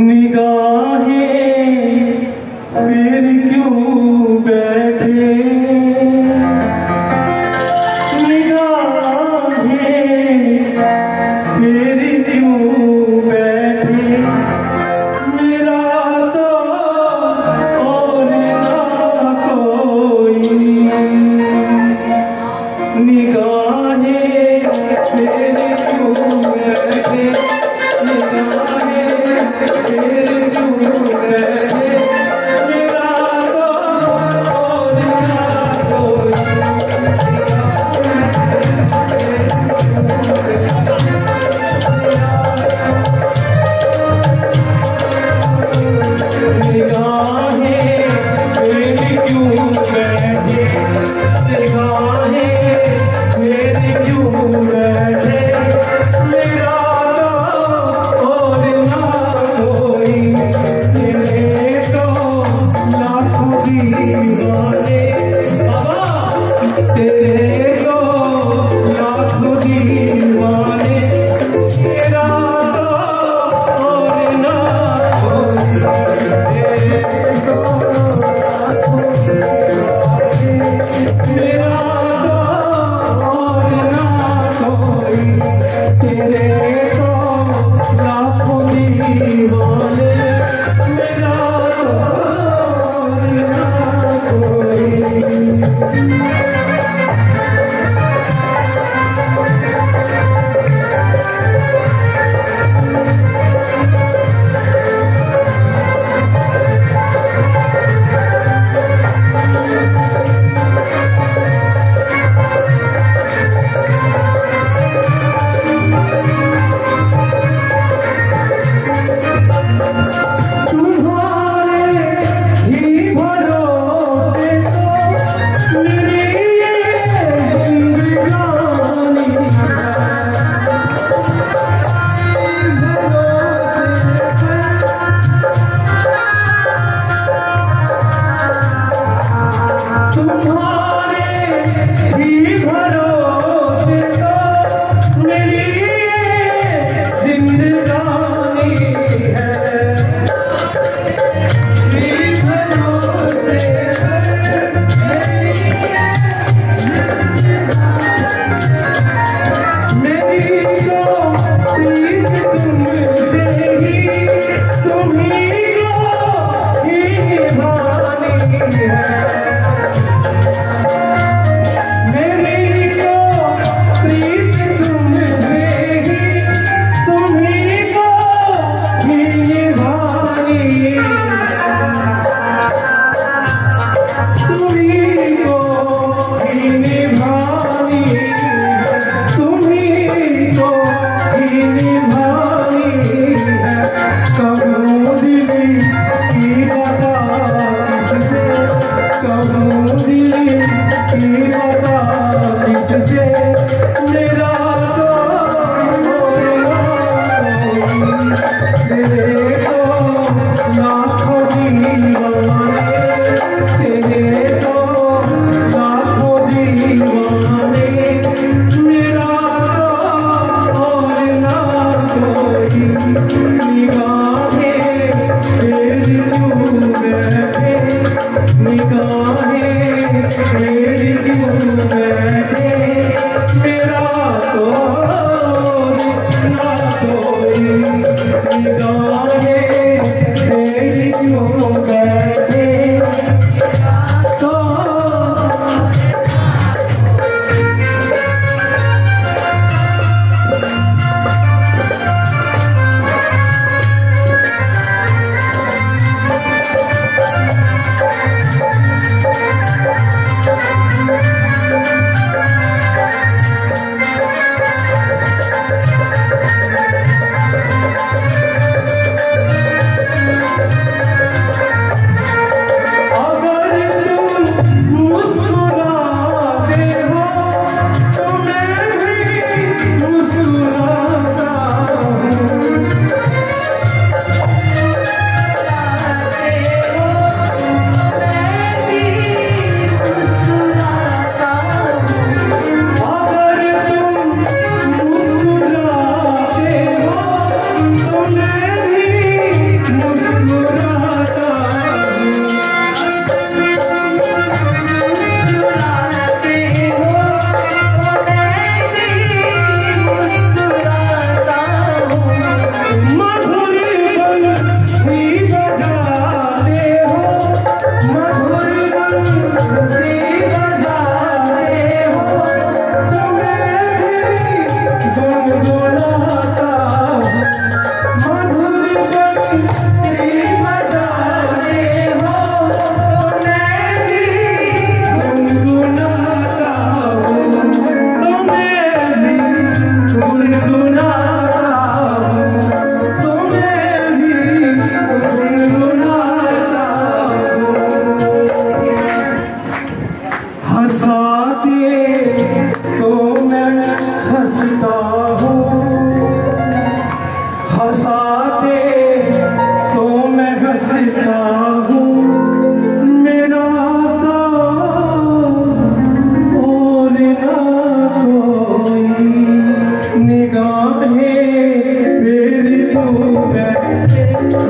निगाहें Yeah. you.